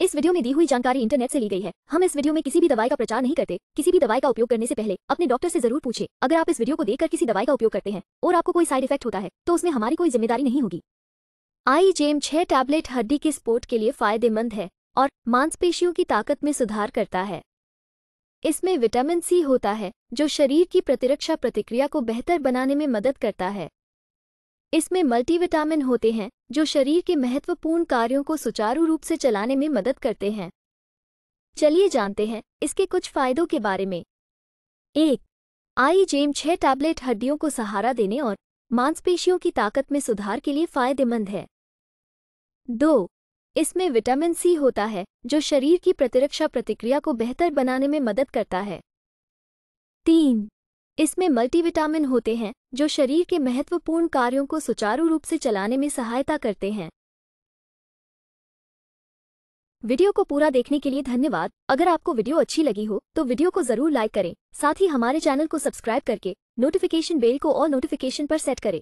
इस वीडियो में दी हुई जानकारी इंटरनेट से ली गई है। हम इस वीडियो में किसी भी दवाई का प्रचार नहीं करते। किसी भी दवाई का उपयोग करने से पहले अपने डॉक्टर से ज़रूर पूछे। अगर आप इस वीडियो को देखकर किसी दवाई का उपयोग करते हैं और आपको कोई साइड इफ़ेक्ट होता है तो उसमें हमारी कोई ज़िम्मेदारी नहीं होगी। आई जेम छह टैबलेट हड्डी के स्पोर्ट के लिए फ़ायदेमंद है और मांसपेशियों की ताकत में सुधार करता है। इसमें विटामिन सी होता है, जो शरीर की प्रतिरक्षा प्रतिक्रिया को बेहतर बनाने में मदद करता है। इसमें मल्टीविटामिन होते हैं, जो शरीर के महत्वपूर्ण कार्यों को सुचारू रूप से चलाने में मदद करते हैं। चलिए जानते हैं, इसके कुछ फायदों के बारे में। एक आई जेम छह टैबलेट हड्डियों को सहारा देने और मांसपेशियों की ताकत में सुधार के लिए फ़ायदेमंद है। दो, इसमें विटामिन सी होता है, जो शरीर की प्रतिरक्षा प्रतिक्रिया को बेहतर बनाने में मदद करता है। तीन इसमें मल्टीविटामिन होते हैं, जो शरीर के महत्वपूर्ण कार्यों को सुचारू रूप से चलाने में सहायता करते हैं। वीडियो को पूरा देखने के लिए धन्यवाद। अगर आपको वीडियो अच्छी लगी हो तो वीडियो को ज़रूर लाइक करें। साथ ही हमारे चैनल को सब्सक्राइब करके, नोटिफिकेशन बेल को और नोटिफिकेशन पर सेट करें।